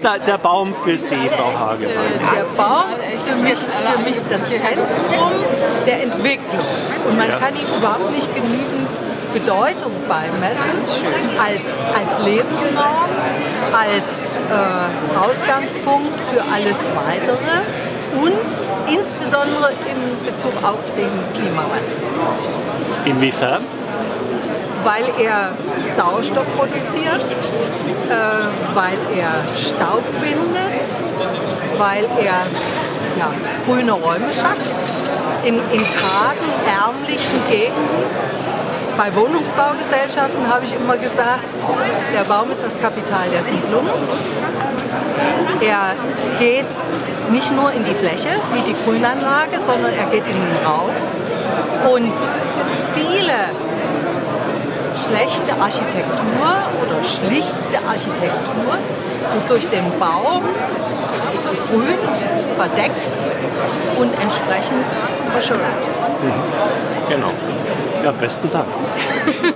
Der Baum für Sie, Frau Hagemann. Der Baum ist für mich, für mich das Zentrum der Entwicklung. Und man Ja. kann ihm überhaupt nicht genügend Bedeutung beimessen als, als Lebensraum, als äh, Ausgangspunkt für alles Weitere und insbesondere in Bezug auf den Klimawandel. Inwiefern? weil er Sauerstoff produziert, äh, weil er Staub bindet, weil er ja, grüne Räume schafft in, in kargen, ärmlichen Gegenden. Bei Wohnungsbaugesellschaften habe ich immer gesagt, der Baum ist das Kapital der Siedlung. Er geht nicht nur in die Fläche wie die Grünanlage, sondern er geht in den Raum. Und viele schlechte Architektur oder schlichte Architektur wird durch den Baum begrünt, verdeckt und entsprechend verschönert. Genau. Ja, besten Dank.